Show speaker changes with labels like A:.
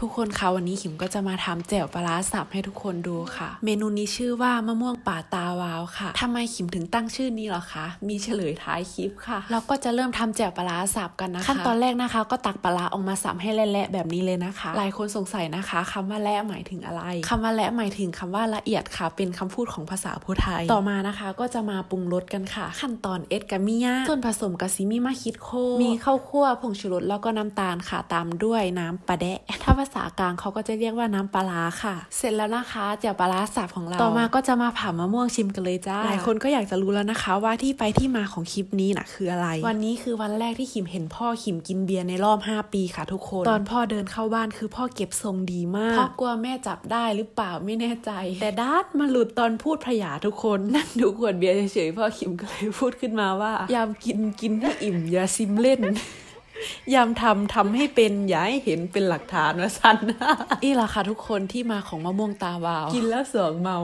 A: ทุกคนคะวันนี้ขิมก็จะมาทำแจ่วปลาร้าสับให้ทุกคนดูค่ะ เมนูนี้ชื่อว่ามะม่วงป่าตาวาวค่ะทำไมขิมถึงตั้งชื่อนี้เหรอคะมีเฉลยท้ายคลิปค่ะเราก็จะเริ่มทำแจ่วปลาร้าสับกันนะคะขั้นตอนแรกนะคะ ก็ตักปลาร้าออกมาสับให้แหละๆแบบนี้เลยนะคะ หลายคนสงสัยนะคะคำว่าแหละหมายถึงอะไรคำว่าแหละหมายถึงคำว่าละเอียดค่ะ เป็นคำพูดของภาษาพูไทย ต่อมานะคะก็จะมาปรุงรสกันค่ะ ขั้นตอนเอ็ดกามิยาส่วนผสมกะซิมีมาคิดโคมีข้าวคั่วผงชูรสแล้วก็น้ำตาลค่ะตามด้วยน้ำปลาแดะถ้าภาษากลางเขาก็จะเรียกว่าน้ำปลาร้าค่ะ เสร็จแล้วนะคะแจ่วปลาร้าสับของเรา ต่อมาก็จะมาผ่ามะม่วงชิมกันเลยจ้า หลายคนก็อยากจะรู้แล้วนะคะว่าที่ไปที่มาของคลิปนี้น่ะคืออะไร วันนี้คือวันแรกที่ขิมเห็นพ่อขิมกินเบียร์ในรอบ 5 ปีค่ะทุกคน ตอนพ่อเดินเข้าบ้านคือพ่อเก็บทรงดีมากพ่อกลัวแม่จับได้หรือเปล่าไม่แน่ใจ แต่ดัดมาหลุดตอนพูดพยาทุกคนนั่งดูขวดเบียร์เฉยๆพ่อขิมก็เลยพูดขึ้นมาว่ายามกินกินให้อิ่มอย่าซิมเล่น ยามทำทำให้เป็นอย่าให้เห็นเป็นหลักฐานว่าสันนี่แหละค่ะทุกคนที่มาของมะม่วงตาวาว กินแล้วเสืองเมา